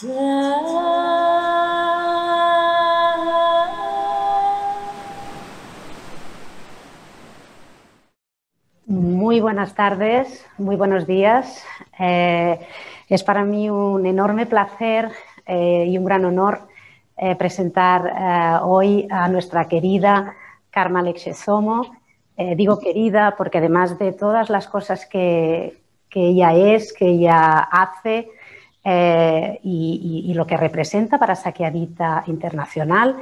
Muy buenas tardes, muy buenos días. Eh, es para mí un enorme placer eh, y un gran honor eh, presentar hoy a nuestra querida Karma Lexesomo. digo querida porque además de todas las cosas que, que ella es, que ella hace y, y, lo que representa para Saqueadita Internacional,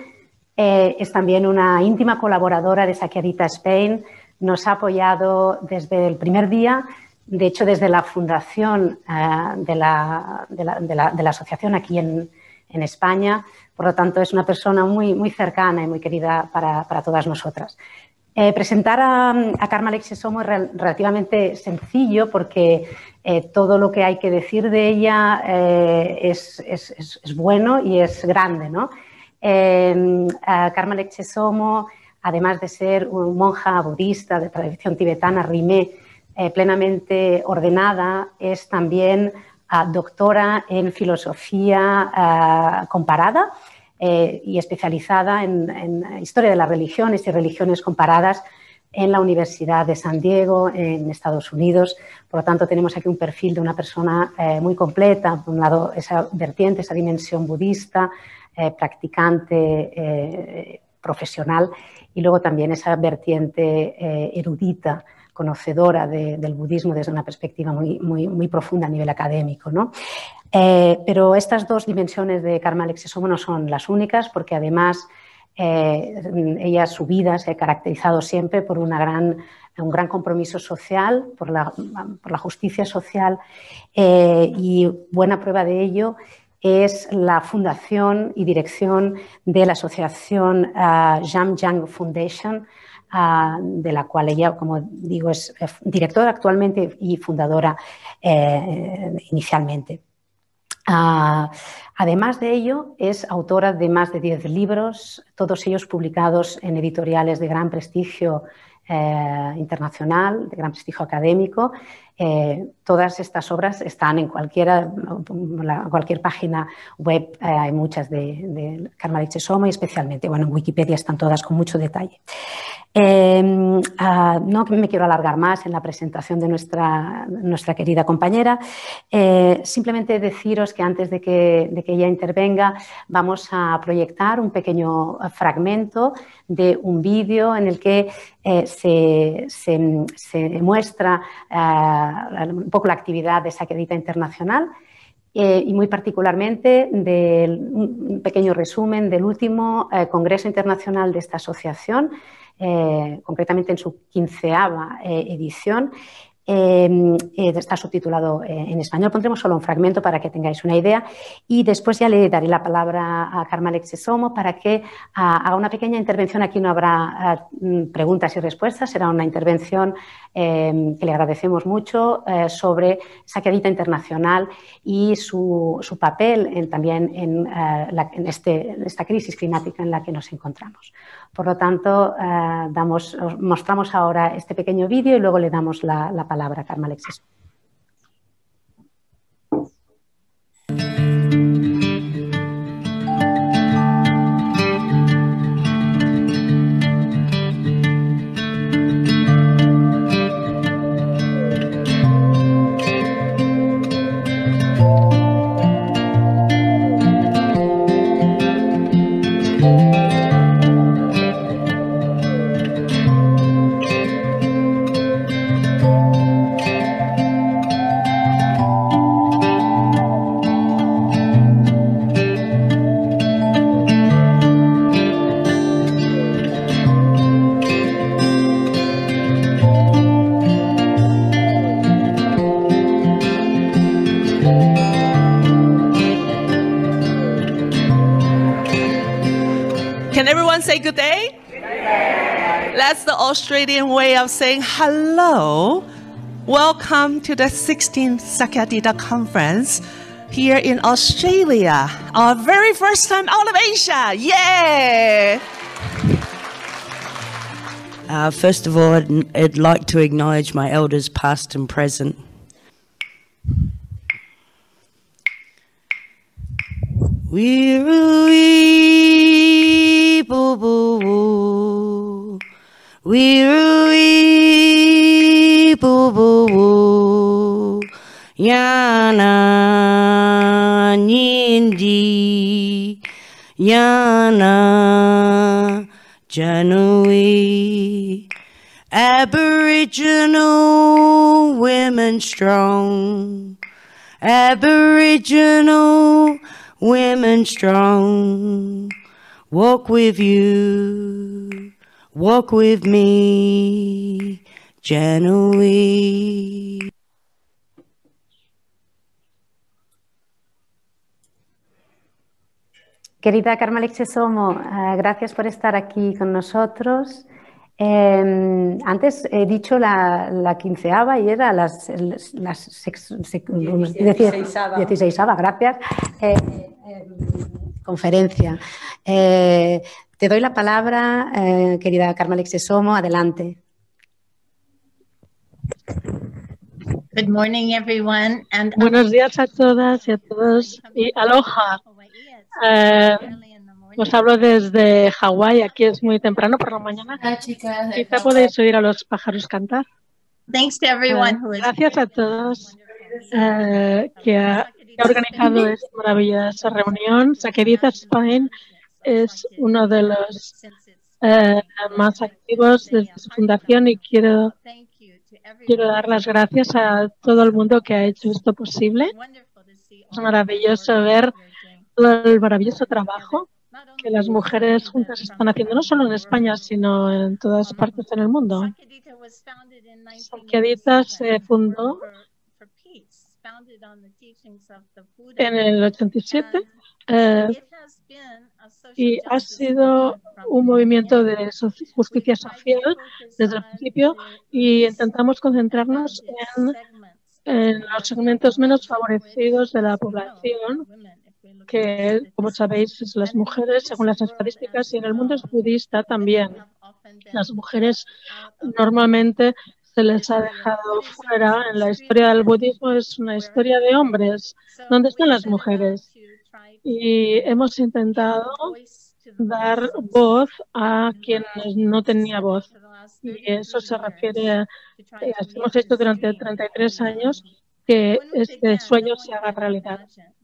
es también una íntima colaboradora de Saqueadita Spain nos ha apoyado desde el primer día, de hecho desde la fundación eh, de, la, asociación aquí en, España. Por lo tanto, es una persona muy, muy cercana y muy querida para, todas nosotras. Eh, presentar a, a Karma Somo es relativamente sencillo porque eh, todo lo que hay que decir de ella es, bueno y es grande. ¿no? Karma Somo además de ser una monja budista de tradición tibetana, Rimé, eh, plenamente ordenada, es también ah, doctora en filosofía ah, comparada eh, y especializada en, historia de las religiones y religiones comparadas en la Universidad de San Diego, en Estados Unidos. Por lo tanto, tenemos aquí un perfil de una persona eh, muy completa. Por un lado, esa vertiente, esa dimensión budista, practicante, profesional, y luego también esa vertiente eh, erudita, conocedora del budismo desde una perspectiva muy, muy, profunda a nivel académico. ¿no? Eh, pero estas dos dimensiones de Karma Alexesomo no son las únicas, porque además eh, ella, su vida se ha caracterizado siempre por un gran compromiso social, por la, justicia social, y buena prueba de ello es la fundación y dirección de la asociación uh, Jam Foundation, de la cual ella, como digo, es eh, directora actualmente y fundadora eh, inicialmente. Ah, además de ello, es autora de más de 10 libros, todos ellos publicados en editoriales de gran prestigio eh, internacional, de gran prestigio académico. Eh, todas estas obras están en cualquiera, cualquier página web, eh, hay muchas de, de Karma y especialmente, bueno, en Wikipedia están todas con mucho detalle. Em, ah, no me quiero alargar más en la presentación de nuestra, nuestra querida compañera. Eh, simplemente deciros que antes de que, de que, ella intervenga vamos a proyectar un pequeño fragmento de un vídeo en el que se, se, se, muestra uh, un poco la actividad de Saquedita Internacional eh, y muy particularmente de un pequeño resumen del último Congreso Internacional de esta asociación eh, concretamente en su quinceava eh, edición, eh, está subtitulado eh, en español. Pondremos solo un fragmento para que tengáis una idea y después ya le daré la palabra a Karma Somo para que haga una pequeña intervención. Aquí no habrá mm, preguntas y respuestas, será una intervención em, que le agradecemos mucho eh, sobre Saqueadita Internacional y su, papel también en, este, esta crisis climática en la que nos encontramos. Por lo tanto, damos, mostramos ahora este pequeño vídeo y luego le damos la, la palabra palabra, Karma Alexis. Say good day? That's the Australian way of saying hello. Welcome to the 16th Sakyadita conference here in Australia. Our very first time out of Asia. Yay! Uh, first of all, I'd, I'd like to acknowledge my elders, past and present. Boo boo woo. Wirui boo boo woo. Yana nindi. Yana Janui. Aboriginal women strong. Aboriginal women strong. Walk with you, walk with me, January. Querida Karma Somo, eh, gracias por estar aquí con nosotros. Eh, antes he dicho la, la, quinceava y era las, las sex, gracias, eh, eh, conferencia. Eh, te doy la palabra, eh, querida Karma Somo, adelante. Good morning, everyone. And Buenos días a todas y a todos y aloha. Eh, os hablo desde Hawái, aquí es muy temprano por la mañana. Quizá podéis oír a los pájaros cantar. Thanks to everyone who Eh, Gracias a todos eh, que, ha, que ha organizado esta maravillosa reunión. Saquerita Spain es uno de los eh, más activos desde su fundación y quiero, quiero dar las gracias a todo el mundo que ha hecho esto posible. Es maravilloso ver todo el maravilloso trabajo que las mujeres juntas están haciendo, no solo en España, sino en todas partes en el mundo. Saquedita se fundó en el 87 eh, y ha sido un movimiento de justicia social desde el principio y intentamos concentrarnos en, en los segmentos menos favorecidos de la población que, como sabéis, es las mujeres, según las estadísticas, y en el mundo budista también. Las mujeres normalmente se les ha dejado fuera. En la historia del budismo es una historia de hombres. ¿Dónde están las mujeres? Y hemos intentado dar voz a quienes no tenía voz. Y eso se refiere a, hemos hecho durante 33 años que este sueño se haga realidad.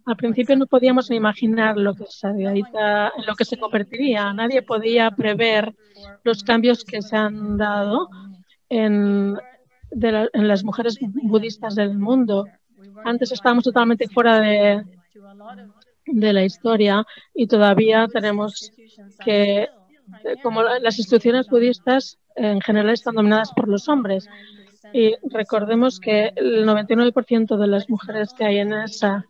Al principio no podíamos ni imaginar lo que, Saquedita, en lo que se convertiría. Nadie podía prever los cambios que se han dado en, las mujeres budistas del mundo. Antes estábamos totalmente fuera de, de la historia y todavía tenemos que, como las instituciones budistas en general están dominadas por los hombres. Y recordemos que el 99% de las mujeres que hay en esa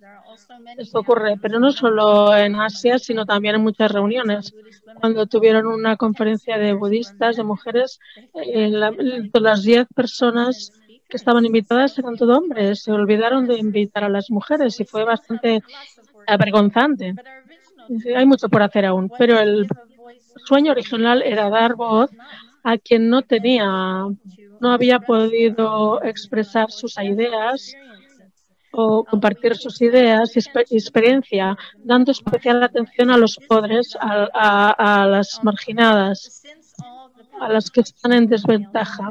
esto ocurre, pero no solo en Asia, sino también en muchas reuniones. Cuando tuvieron una conferencia de budistas, de mujeres, eh, la, las 10 personas que estaban invitadas eran todo hombres. Se olvidaron de invitar a las mujeres y fue bastante avergonzante. Hay mucho por hacer aún, pero el sueño original era dar voz a quien no tenía, no había podido expresar sus ideas o compartir sus ideas y experiencia, dando especial atención a los pobres, a, a, a, las marginadas, a las que están en desventaja.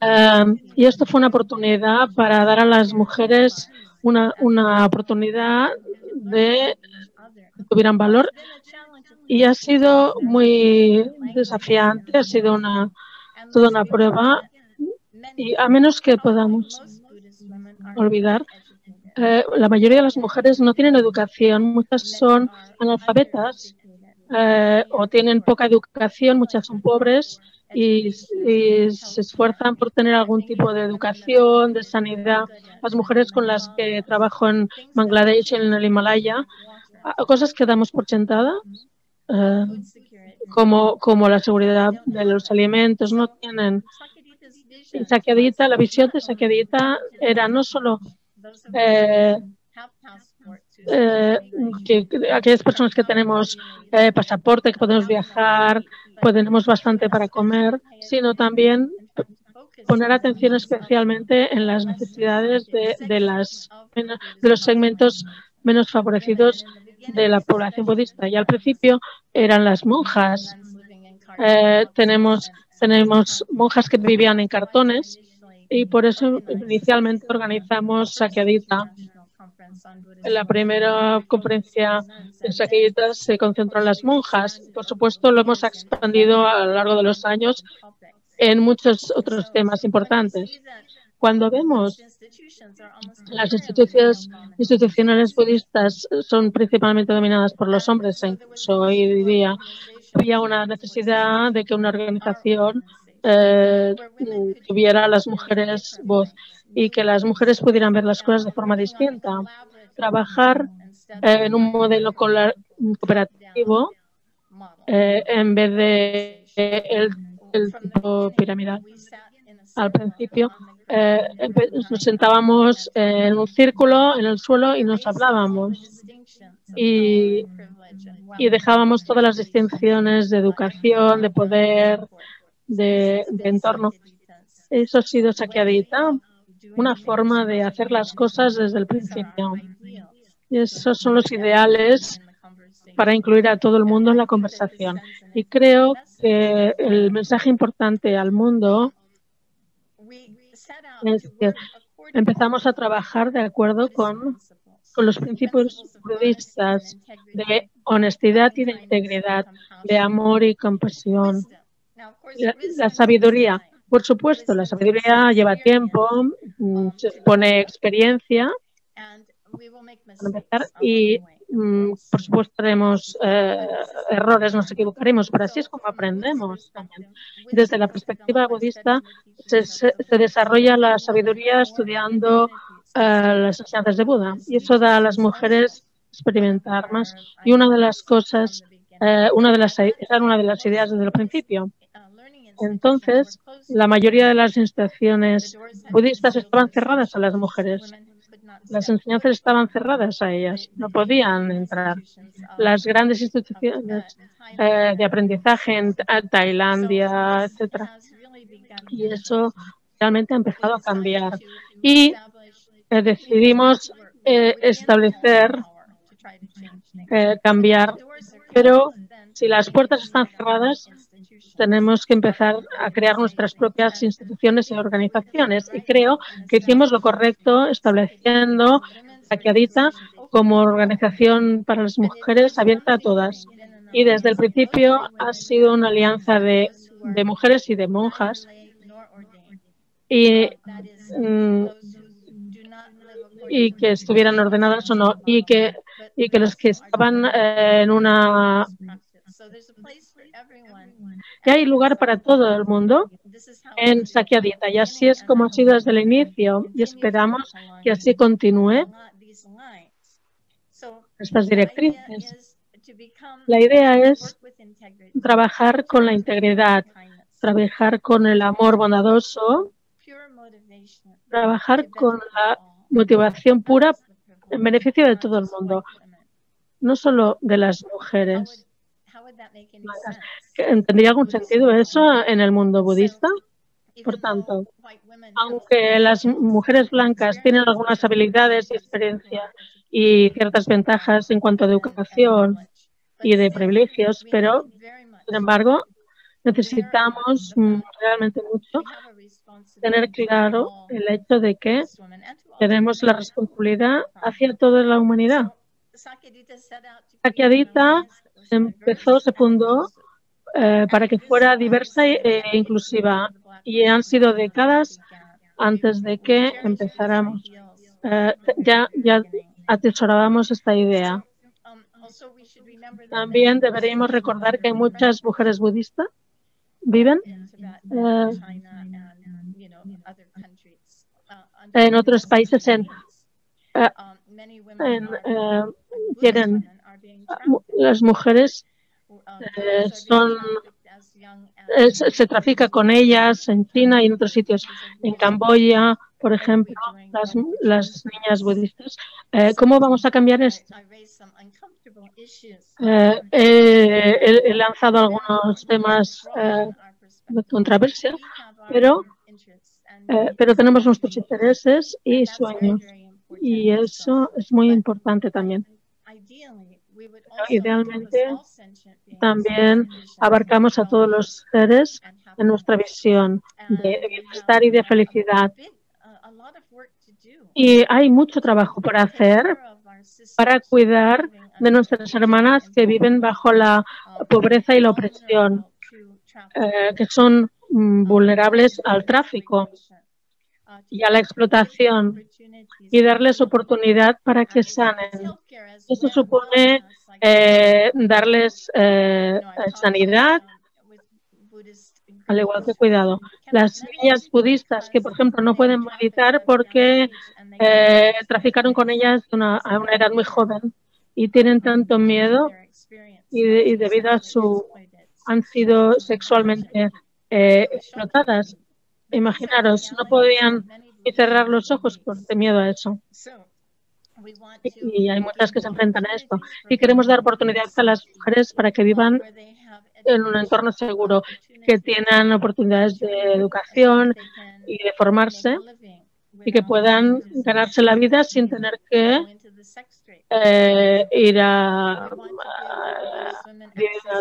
Um, y esto fue una oportunidad para dar a las mujeres una, una oportunidad de que tuvieran valor y ha sido muy desafiante, ha sido una toda una prueba y a menos que podamos olvidar, eh, la mayoría de las mujeres no tienen educación, muchas son analfabetas eh, o tienen poca educación, muchas son pobres y, y, se esfuerzan por tener algún tipo de educación, de sanidad. Las mujeres con las que trabajo en Bangladesh, en el Himalaya, cosas que damos por sentada, eh, como, como la seguridad de los alimentos, no tienen Saquedita, la visión de Saquedita era no solo eh, eh, que, que, aquellas personas que tenemos eh, pasaporte, que podemos viajar, tenemos bastante para comer, sino también poner atención especialmente en las necesidades de, de, las, de los segmentos menos favorecidos de la población budista. Y al principio eran las monjas. Eh, tenemos, tenemos monjas que vivían en cartones y por eso inicialmente organizamos Sakyadita. La primera conferencia de Sakyadita se concentró en las monjas. Por supuesto, lo hemos expandido a lo largo de los años en muchos otros temas importantes. Cuando vemos las instituciones, institucionales budistas son principalmente dominadas por los hombres, incluso hoy día había una necesidad de que una organización eh, tuviera a las mujeres voz y que las mujeres pudieran ver las cosas de forma distinta. Trabajar eh, en un modelo cooperativo eh, en vez de el, el tipo piramidal. Al principio nos sentábamos en un círculo en el suelo y nos hablábamos y, y dejábamos todas las distinciones de educación, de poder, de, de entorno. Eso ha sido saqueadita, una forma de hacer las cosas desde el principio. Y esos son los ideales para incluir a todo el mundo en la conversación. Y creo que el mensaje importante al mundo es que empezamos a trabajar de acuerdo con, con los principios budistas de honestidad y de integridad, de amor y compasión. La, sabiduría, por supuesto, la sabiduría lleva tiempo, mm, se pone experiencia y Mm, por supuesto, haremos eh, errores, nos equivocaremos, pero así es como aprendemos también. Desde la perspectiva budista, se, se desarrolla la sabiduría estudiando las enseñanzas de Buda y eso da a las mujeres experimentar más. Y una de las cosas, eh, una de las, era una de las ideas desde el principio. Entonces, la mayoría de las instituciones budistas estaban cerradas a las mujeres las enseñanzas estaban cerradas a ellas, no podían entrar. Las grandes instituciones eh, de aprendizaje en Tailandia, etcétera. Y eso realmente ha empezado a cambiar. Y eh, decidimos eh, establecer, eh, cambiar, pero si las puertas están cerradas, tenemos que empezar a crear nuestras propias instituciones y organizaciones. Y creo que hicimos lo correcto estableciendo Saqueadita como organización para las mujeres abierta a todas. Y desde el principio ha sido una alianza de, de mujeres y de monjas. Y, mm, y que estuvieran ordenadas o no. Y que, y que los que estaban eh, en una y hay lugar para todo el mundo en Sakyadita. Y así es como ha sido desde el inicio y esperamos que así continúe estas directrices. La idea es trabajar con la integridad, trabajar con el amor bondadoso, trabajar con la motivación pura en beneficio de todo el mundo, no solo de las mujeres. ¿Tendría algún sentido eso en el mundo budista? Por tanto, aunque las mujeres blancas tienen algunas habilidades y experiencia y ciertas ventajas en cuanto a educación y de privilegios, pero, sin embargo, necesitamos realmente mucho tener claro el hecho de que tenemos la responsabilidad hacia toda la humanidad. Sakyadita empezó, se fundó eh, para que fuera diversa e inclusiva y han sido décadas antes de que empezáramos. Eh, ya, ya atesorábamos esta idea. También deberíamos recordar que hay muchas mujeres budistas viven eh, en otros países en, eh, en eh, tienen las mujeres eh, son eh, se trafica con ellas en China y en otros sitios. En Camboya, por ejemplo, las, las niñas budistas. Eh, ¿Cómo vamos a cambiar esto? Eh, he, lanzado algunos temas eh, de controversia, pero, pero tenemos nuestros intereses y sueños. Y eso es muy importante también. Idealmente, también abarcamos a todos los seres en nuestra visión de bienestar y de felicidad. Y hay mucho trabajo por hacer para cuidar de nuestras hermanas que viven bajo la pobreza y la opresión, eh, que son vulnerables al tráfico y a la explotación y darles oportunidad para que sanen. Eso supone eh, darles eh, sanidad, al igual que cuidado. Las niñas budistas que, por ejemplo, no pueden meditar porque eh, traficaron con ellas a una edad muy joven y tienen tanto miedo y, debido a su han sido sexualmente explotadas. Imaginaros, no podían ni cerrar los ojos por miedo a eso. Y hay muchas que se enfrentan a esto. Y queremos dar oportunidad a las mujeres para que vivan en un entorno seguro, que tengan oportunidades de educación y de formarse y que puedan ganarse la vida sin tener que eh, ir a, a,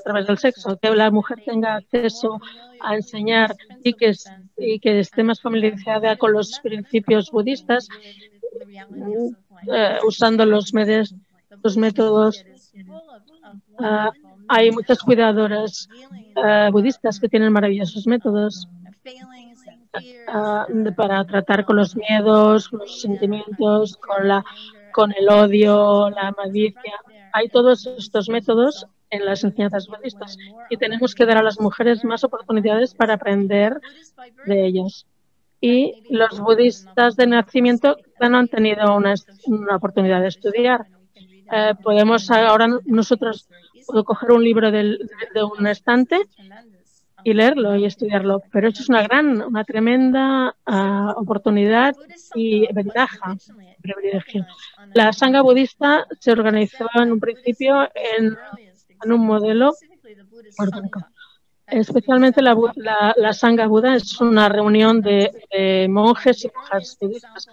través del sexo, que la mujer tenga acceso a enseñar y que, y que esté más familiarizada con los principios budistas, eh, usando los, medios, los métodos. Uh, hay muchas cuidadoras uh, budistas que tienen maravillosos métodos uh, para tratar con los miedos, los sentimientos, con la con el odio, la malicia. Hay todos estos métodos en las enseñanzas budistas y tenemos que dar a las mujeres más oportunidades para aprender de ellas. Y los budistas de nacimiento no han tenido una, oportunidad de estudiar. Eh, podemos ahora nosotros coger un libro de un estante y leerlo y estudiarlo, pero eso es una gran, una tremenda ah, oportunidad y ventaja, privilegio. La sangha budista se organizó en un principio en, en un modelo orgánico. Especialmente la, la, la Sangha Buda es una reunión de, monjes y monjas budistas.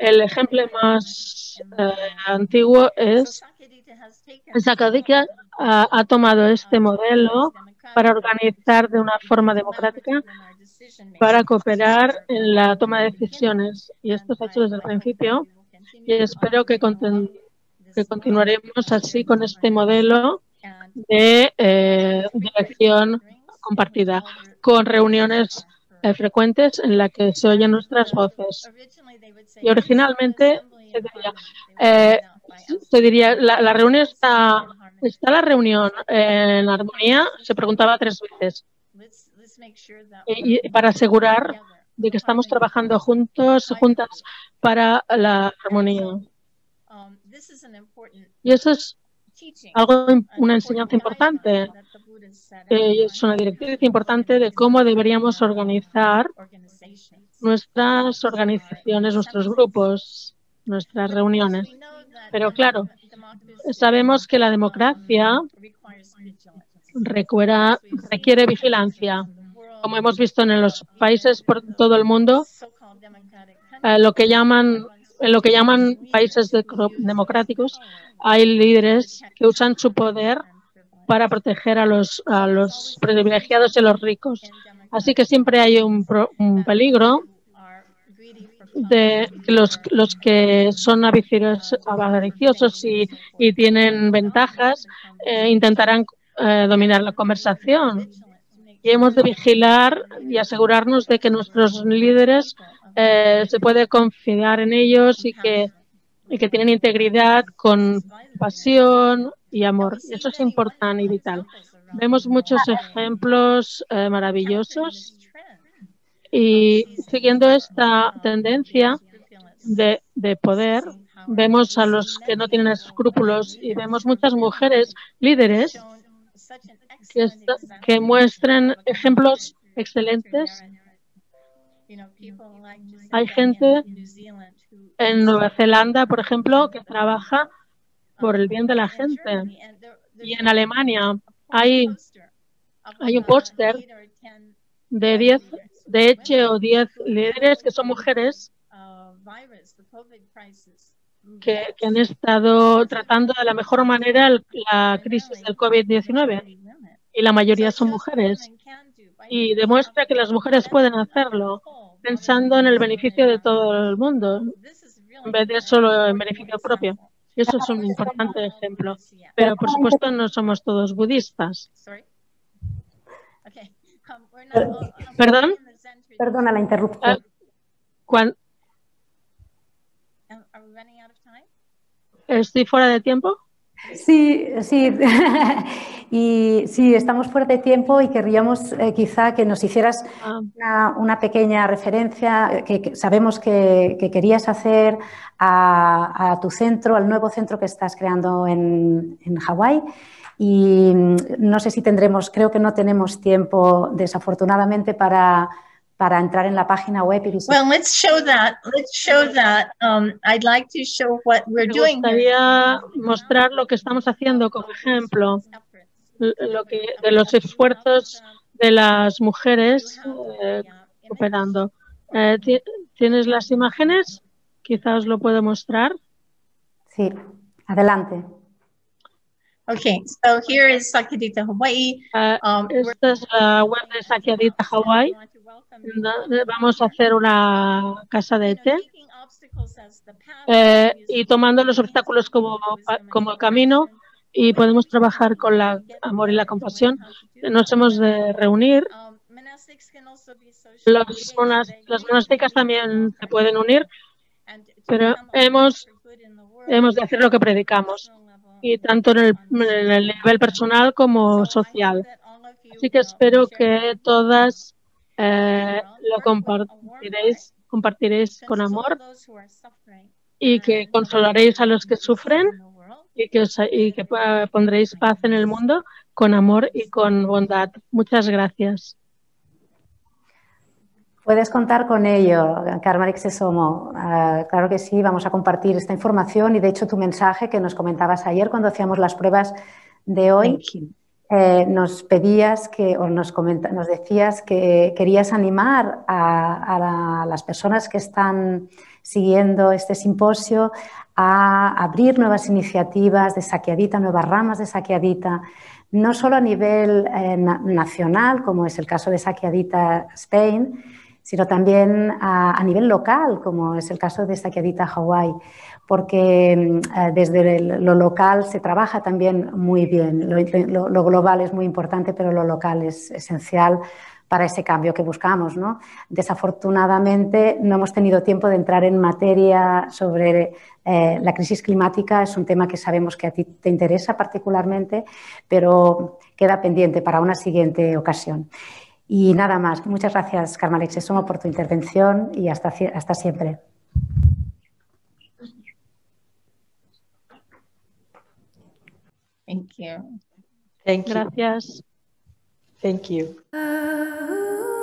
El ejemplo más eh, antiguo es Sakadika ha, ha tomado este modelo para organizar de una forma democrática, para cooperar en la toma de decisiones. Y esto se ha hecho desde el principio y espero que, que continuaremos así con este modelo de eh, dirección compartida, con reuniones frecuentes en las que se oyen nuestras voces. Y originalmente se diría, eh, se diría la, la reunión está ¿Está la reunión en armonía? Se preguntaba tres veces. Y, para asegurar de que estamos trabajando juntos, juntas para la armonía. Y eso es algo, una enseñanza importante. Es una directriz importante de cómo deberíamos organizar nuestras organizaciones, nuestros grupos, nuestras reuniones. Pero claro, sabemos que la democracia requiere vigilancia. Como hemos visto en los países por todo el mundo, eh, lo que llaman, en lo que llaman países democráticos, hay líderes que usan su poder para proteger a los, a los privilegiados y a los ricos. Así que siempre hay un, un peligro de los, los que son avariciosos y, y tienen ventajas eh, intentarán eh, dominar la conversación. Y hemos de vigilar y asegurarnos de que nuestros líderes eh, se puede confiar en ellos y que, y que tienen integridad con pasión y amor. Eso es importante y vital. Vemos muchos ejemplos maravillosos y siguiendo esta tendencia de, de, poder, vemos a los que no tienen escrúpulos y vemos muchas mujeres líderes que muestran ejemplos excelentes. Hay gente en Nueva Zelanda, por ejemplo, que trabaja por el bien de la gente. Y en Alemania hay, hay un póster de 10 de hecho, o 10 líderes que son mujeres que, que, han estado tratando de la mejor manera la crisis del COVID-19 y la mayoría son mujeres. Y demuestra que las mujeres pueden hacerlo pensando en el beneficio de todo el mundo, en vez de solo en beneficio propio. Eso es un importante ejemplo. Pero, por supuesto, no somos todos budistas. ¿Perdón? Perdona la interrupción. Uh, ¿Estoy fuera de tiempo? Sí, sí. y sí, estamos fuera de tiempo y querríamos eh, quizá que nos hicieras ah. una, una, pequeña referencia que, que sabemos que, que, querías hacer a, a, tu centro, al nuevo centro que estás creando en, en Hawái. Y mm, no sé si tendremos, creo que no tenemos tiempo, desafortunadamente, para para entrar en la página web y visitar. Well, let's show that. Let's show that. Um, I'd like to show what we're doing. Me gustaría mostrar lo que estamos haciendo como ejemplo lo que de los esfuerzos de las mujeres eh, operando. Eh, ¿Tienes las imágenes? Quizás lo puedo mostrar. Sí, adelante. Okay, so here is Sakyadita Hawaii. Uh, um, esta es la web de Sakyadita Hawaii. Vamos a hacer una casa de té eh, y tomando los obstáculos como, como camino y podemos trabajar con la amor y la compasión. Nos hemos de reunir. Los las monásticas también se pueden unir, pero hemos, hemos de hacer lo que predicamos, y tanto en el, en el nivel personal como social. Así que espero que todas eh, lo compartiréis, compartiréis con amor y que consolaréis a los que sufren y que, y que pondréis paz en el mundo con amor y con bondad. Muchas gracias. Puedes contar con ello, Carmen Sesomo. Uh, claro que sí, vamos a compartir esta información y de hecho tu mensaje que nos comentabas ayer cuando hacíamos las pruebas de hoy eh, nos pedías que, o nos, nos decías que querías animar a, las personas que están siguiendo este simposio a abrir nuevas iniciativas de saqueadita, nuevas ramas de saqueadita, no solo a nivel eh, nacional, como es el caso de Saqueadita Spain, sino también a, nivel local, como es el caso de Saqueadita Hawaii porque mm, eh, desde lo local se trabaja también muy bien. Lo, global es muy importante, pero lo local es esencial para ese cambio que buscamos. Desafortunadamente no hemos tenido tiempo de entrar en materia sobre eh, la crisis climática. Es un tema que sabemos que a ti te interesa particularmente, pero queda pendiente para una siguiente ocasión. Y nada más. Muchas gracias, Carmen Alexesomo, por tu intervención y hasta siempre. Thank you. Thank you. Gracias. Thank you. Uh,